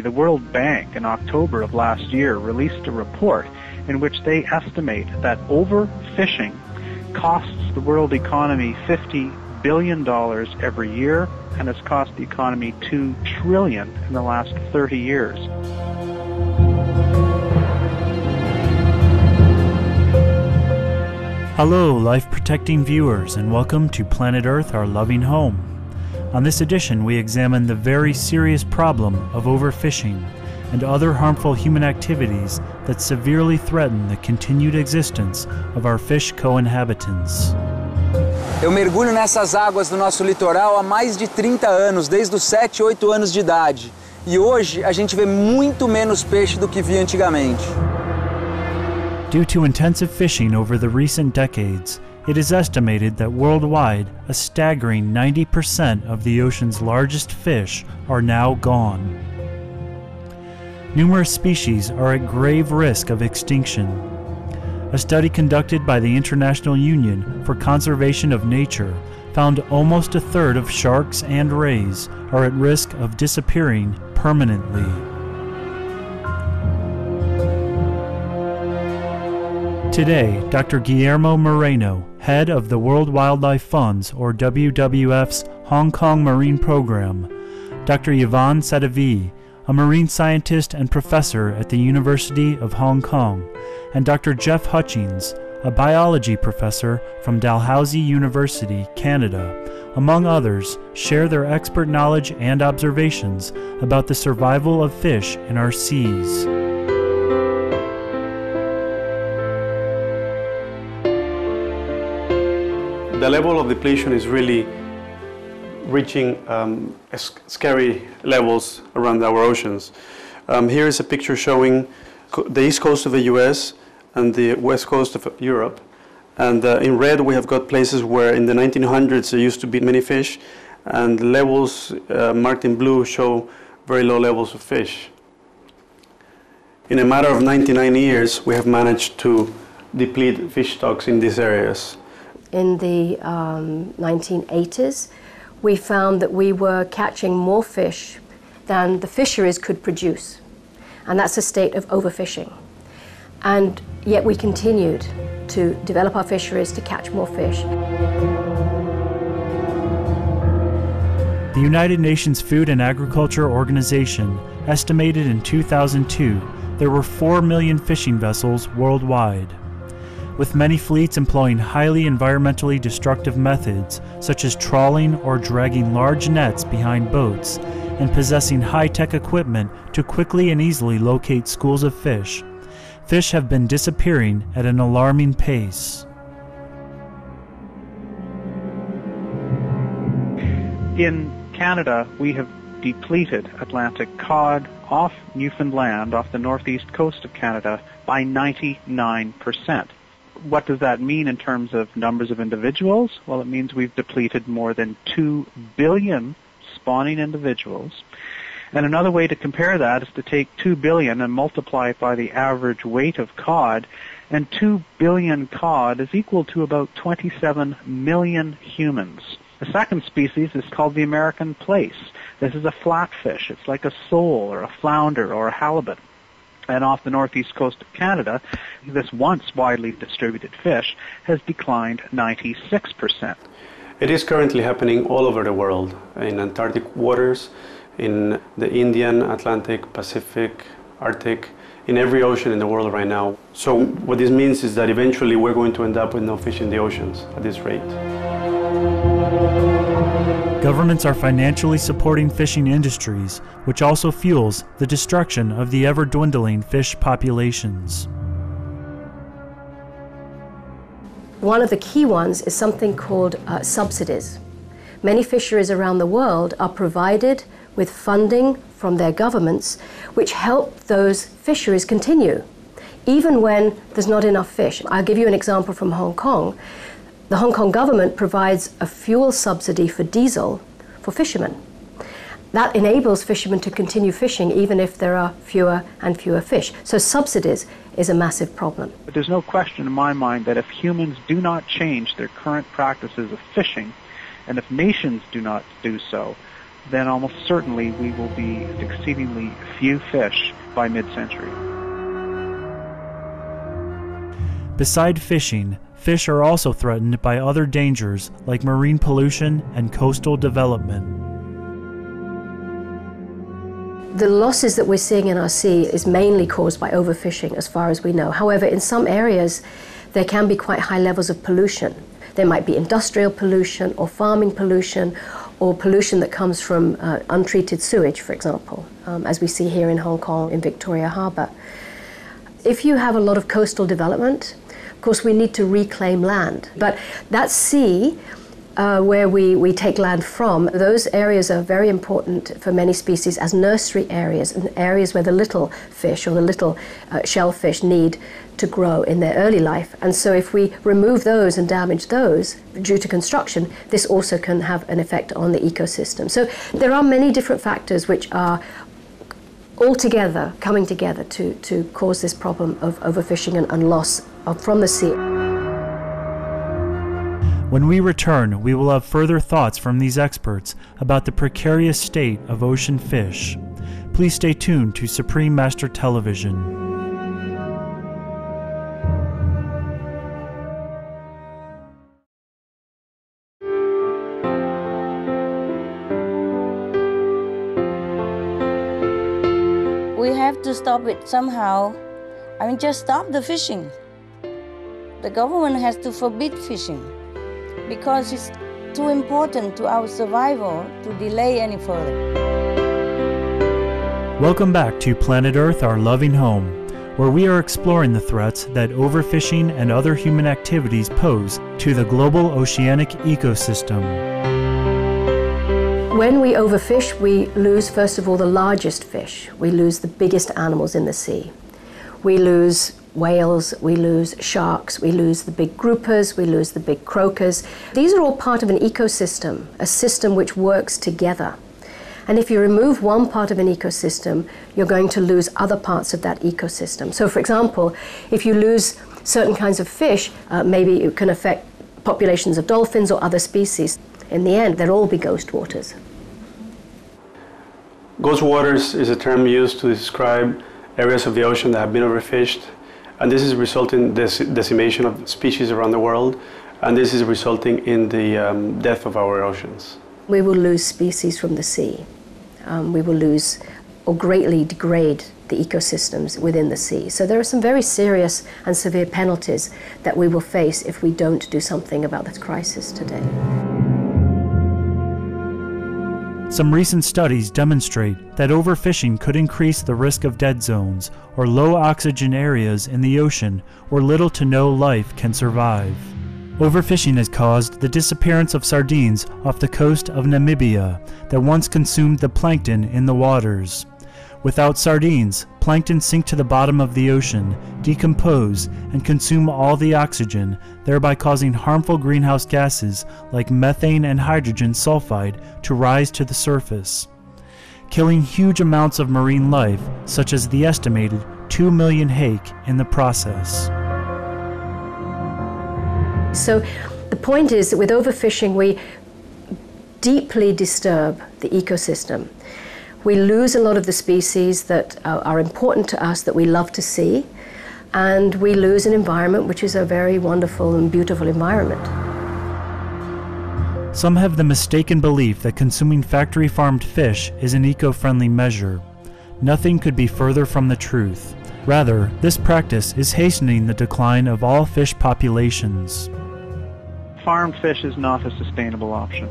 The World Bank in October of last year released a report in which they estimate that overfishing costs the world economy $50 billion every year and has cost the economy 2 trillion in the last 30 years. Hello, life protecting viewers, and welcome to Planet Earth, our loving home. On this edition, we examine the very serious problem of overfishing and other harmful human activities that severely threaten the continued existence of our fish co-inhabitants. Eu mergulho nessas águas do nosso litoral há mais de 30 anos, desde os 7, 8 anos de idade. E hoje a gente vê muito menos peixe do que via antigamente. Due to intensive fishing over the recent decades, it is estimated that worldwide a staggering 90% of the ocean's largest fish are now gone. Numerous species are at grave risk of extinction. A study conducted by the International Union for Conservation of Nature found almost a third of sharks and rays are at risk of disappearing permanently. Today, Dr. Guillermo Moreno, head of the World Wildlife Fund's or WWF's Hong Kong Marine Program, Dr. Yvonne Sadovy, a marine scientist and professor at the University of Hong Kong, and Dr. Jeff Hutchings, a biology professor from Dalhousie University, Canada, among others, share their expert knowledge and observations about the survival of fish in our seas. The level of depletion is really reaching um, scary levels around our oceans. Um, here is a picture showing the east coast of the US and the west coast of Europe. And uh, in red, we have got places where in the 1900s there used to be many fish, and levels uh, marked in blue show very low levels of fish. In a matter of 99 years, we have managed to deplete fish stocks in these areas in the um, 1980s, we found that we were catching more fish than the fisheries could produce. And that's a state of overfishing. And yet we continued to develop our fisheries to catch more fish. The United Nations Food and Agriculture Organization estimated in 2002 there were 4 million fishing vessels worldwide with many fleets employing highly environmentally destructive methods, such as trawling or dragging large nets behind boats, and possessing high tech equipment to quickly and easily locate schools of fish. Fish have been disappearing at an alarming pace. In Canada, we have depleted Atlantic cod off Newfoundland, off the northeast coast of Canada, by 99 percent what does that mean in terms of numbers of individuals? Well, it means we've depleted more than 2 billion spawning individuals. And another way to compare that is to take 2 billion and multiply it by the average weight of cod, and 2 billion cod is equal to about 27 million humans. The second species is called the American plaice. This is a flatfish. It's like a sole or a flounder or a halibut and off the northeast coast of Canada, this once widely distributed fish has declined 96%. It is currently happening all over the world, in Antarctic waters, in the Indian, Atlantic, Pacific, Arctic, in every ocean in the world right now. So what this means is that eventually we're going to end up with no fish in the oceans at this rate. Governments are financially supporting fishing industries, which also fuels the destruction of the ever dwindling fish populations. One of the key ones is something called uh, subsidies. Many fisheries around the world are provided with funding from their governments, which help those fisheries continue, even when there's not enough fish. I'll give you an example from Hong Kong the Hong Kong government provides a fuel subsidy for diesel for fishermen. That enables fishermen to continue fishing even if there are fewer and fewer fish. So subsidies is a massive problem. But there's no question in my mind that if humans do not change their current practices of fishing, and if nations do not do so, then almost certainly we will be exceedingly few fish by mid-century. Beside fishing, fish are also threatened by other dangers like marine pollution and coastal development. The losses that we're seeing in our sea is mainly caused by overfishing, as far as we know. However, in some areas, there can be quite high levels of pollution. There might be industrial pollution or farming pollution or pollution that comes from uh, untreated sewage, for example, um, as we see here in Hong Kong in Victoria Harbour. If you have a lot of coastal development, of course, we need to reclaim land. But that sea uh, where we, we take land from, those areas are very important for many species as nursery areas and areas where the little fish or the little uh, shellfish need to grow in their early life. And so, if we remove those and damage those due to construction, this also can have an effect on the ecosystem. So, there are many different factors which are all together coming together to, to cause this problem of overfishing and, and loss of, from the sea. When we return, we will have further thoughts from these experts about the precarious state of ocean fish. Please stay tuned to Supreme Master Television. Stop it somehow. I mean, just stop the fishing. The government has to forbid fishing because it's too important to our survival to delay any further. Welcome back to Planet Earth, our loving home, where we are exploring the threats that overfishing and other human activities pose to the global oceanic ecosystem. When we overfish, we lose, first of all, the largest fish. We lose the biggest animals in the sea. We lose whales, we lose sharks, we lose the big groupers, we lose the big croakers. These are all part of an ecosystem, a system which works together. And if you remove one part of an ecosystem, you're going to lose other parts of that ecosystem. So, for example, if you lose certain kinds of fish, uh, maybe it can affect populations of dolphins or other species. In the end, they'll all be ghost waters. Ghost waters is a term used to describe areas of the ocean that have been overfished and this is resulting in dec- decimation of species around the world, and this is resulting in the um, death of our oceans. We will lose species from the sea. Um, we will lose or greatly degrade the ecosystems within the sea. So there are some very serious and severe penalties that we will face if we don't do something about this crisis today. Some recent studies demonstrate that overfishing could increase the risk of dead zones or low oxygen areas in the ocean where little to no life can survive. Overfishing has caused the disappearance of sardines off the coast of Namibia that once consumed the plankton in the waters. Without sardines, plankton sink to the bottom of the ocean, decompose, and consume all the oxygen, thereby causing harmful greenhouse gases like methane and hydrogen sulfide to rise to the surface, killing huge amounts of marine life, such as the estimated 2 million hake in the process. So the point is that with overfishing, we deeply disturb the ecosystem. We lose a lot of the species that uh, are important to us that we love to see, and we lose an environment which is a very wonderful and beautiful environment. Some have the mistaken belief that consuming factory farmed fish is an eco friendly measure. Nothing could be further from the truth. Rather, this practice is hastening the decline of all fish populations. Farmed fish is not a sustainable option.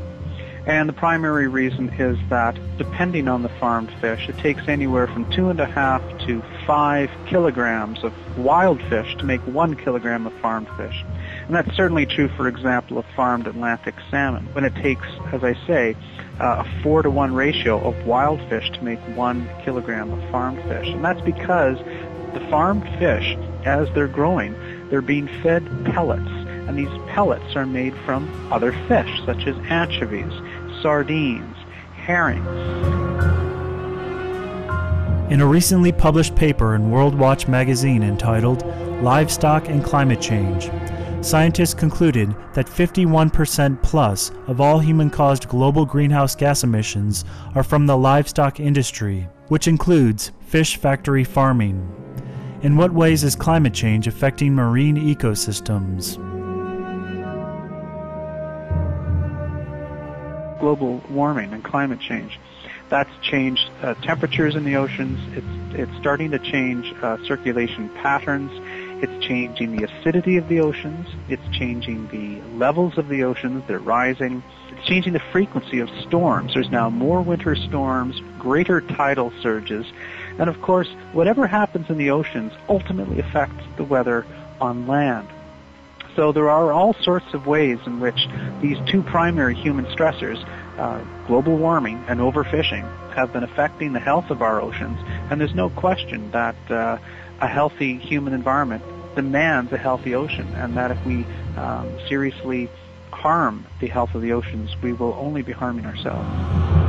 And the primary reason is that depending on the farmed fish, it takes anywhere from two and a half to five kilograms of wild fish to make one kilogram of farmed fish. And that's certainly true, for example, of farmed Atlantic salmon, when it takes, as I say, uh, a four to one ratio of wild fish to make one kilogram of farmed fish. And that's because the farmed fish, as they're growing, they're being fed pellets. And these pellets are made from other fish, such as anchovies, sardines, herring. In a recently published paper in World Watch magazine entitled Livestock and Climate Change, scientists concluded that 51% plus of all human caused global greenhouse gas emissions are from the livestock industry, which includes fish factory farming. In what ways is climate change affecting marine ecosystems? Global warming and climate change. That's changed uh, temperatures in the oceans. It's, it's starting to change uh, circulation patterns. It's changing the acidity of the oceans. It's changing the levels of the oceans. They're rising. It's changing the frequency of storms. There's now more winter storms, greater tidal surges. And of course, whatever happens in the oceans ultimately affects the weather on land. So there are all sorts of ways in which these two primary human stressors, uh, global warming and overfishing, have been affecting the health of our oceans. And there's no question that uh, a healthy human environment demands a healthy ocean, and that if we um, seriously harm the health of the oceans, we will only be harming ourselves.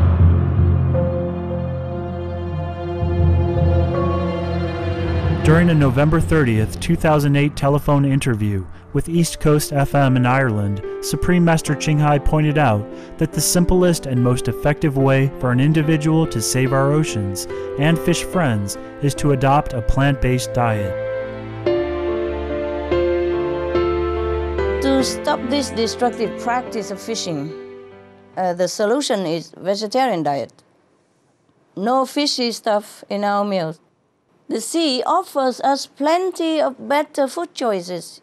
During a November 30th, 2008 telephone interview with East Coast FM in Ireland, Supreme Master Ching Hai pointed out that the simplest and most effective way for an individual to save our oceans and fish friends is to adopt a plant based diet. To stop this destructive practice of fishing, uh, the solution is vegetarian diet. No fishy stuff in our meals. The sea offers us plenty of better food choices,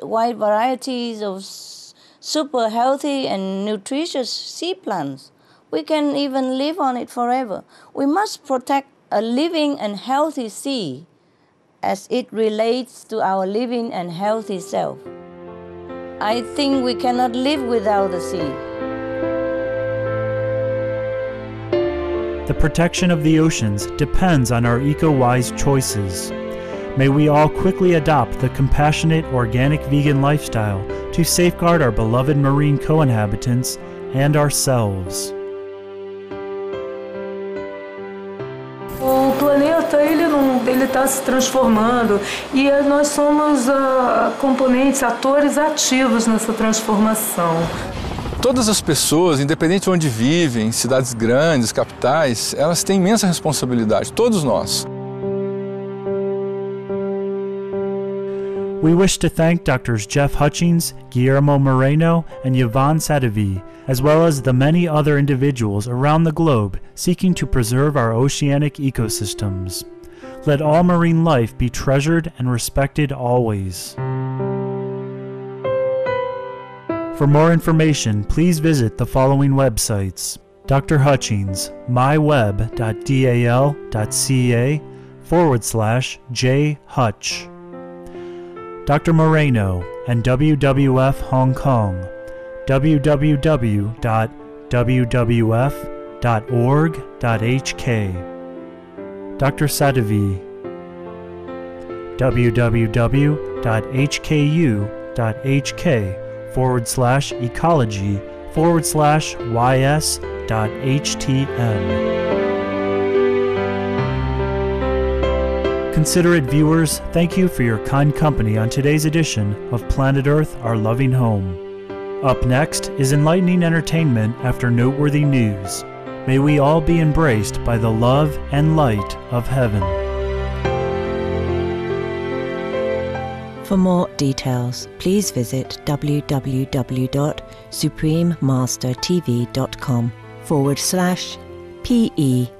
wide varieties of super healthy and nutritious sea plants. We can even live on it forever. We must protect a living and healthy sea as it relates to our living and healthy self. I think we cannot live without the sea. The protection of the oceans depends on our eco-wise choices. May we all quickly adopt the compassionate organic vegan lifestyle to safeguard our beloved marine co-inhabitants and ourselves. Ele está se transformando e nós somos uh, componentes, atores ativos nessa transformação. Todas as pessoas, independente de onde vivem, cidades grandes, capitais, elas têm imensa responsabilidade, todos nós. We wish to thank Drs. Jeff Hutchings, Guillermo Moreno, and Yvonne Sadovy, as well as the many other individuals around the globe seeking to preserve our oceanic ecosystems. Let all marine life be treasured and respected always. For more information, please visit the following websites Dr. Hutchings, myweb.dal.ca forward slash jhutch. Dr. Moreno and WWF Hong Kong, www.wwf.org.hk. Dr. Sadovy, www.hku.hk forward slash ecology forward slash ys dot htm. Considerate viewers, thank you for your kind company on today's edition of Planet Earth Our Loving Home. Up next is enlightening entertainment after noteworthy news. May we all be embraced by the love and light of heaven. For more details, please visit www.suprememastertv.com forward slash PE